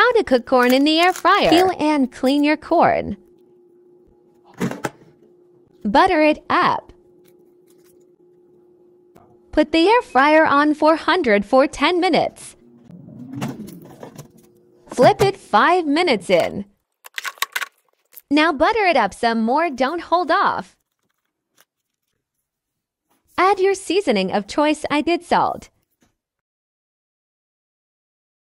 How to cook corn in the air fryer. Peel and clean your corn. Butter it up. Put the air fryer on 400 for 10 minutes. Flip it 5 minutes in. Now butter it up some more, don't hold off. Add your seasoning of choice I did salt.